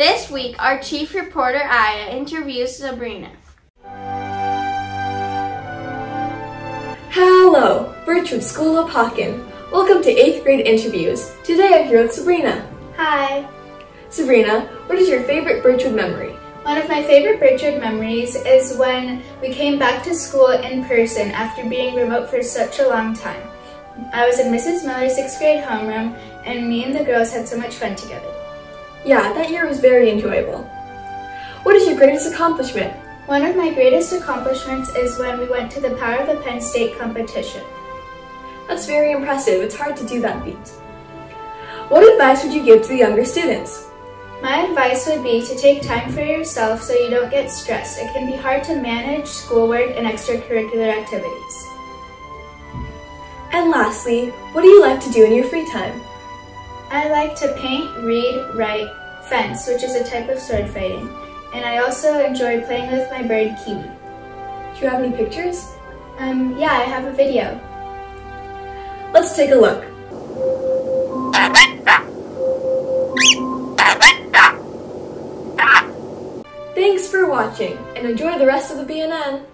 This week, our chief reporter Ayat interviews Sabrina. Hello, Birchwood School of Hawken. Welcome to 8th grade interviews. Today I'm here with Sabrina. Hi. Sabrina, what is your favorite Birchwood memory? One of my favorite Birchwood memories is when we came back to school in person after being remote for such a long time. I was in Mrs. Miller's 6th grade homeroom and me and the girls had so much fun together. Yeah, that year was very enjoyable. What is your greatest accomplishment? One of my greatest accomplishments is when we went to the Power of the Pen State competition. That's very impressive. It's hard to do that feat. What advice would you give to the younger students? My advice would be to take time for yourself so you don't get stressed. It can be hard to manage schoolwork and extracurricular activities. And lastly, what do you like to do in your free time? I like to paint, read, write, fence, which is a type of sword fighting, and I also enjoy playing with my bird Kiwi. Do you have any pictures? Um, yeah, I have a video. Let's take a look. Thanks for watching, and enjoy the rest of the BNN.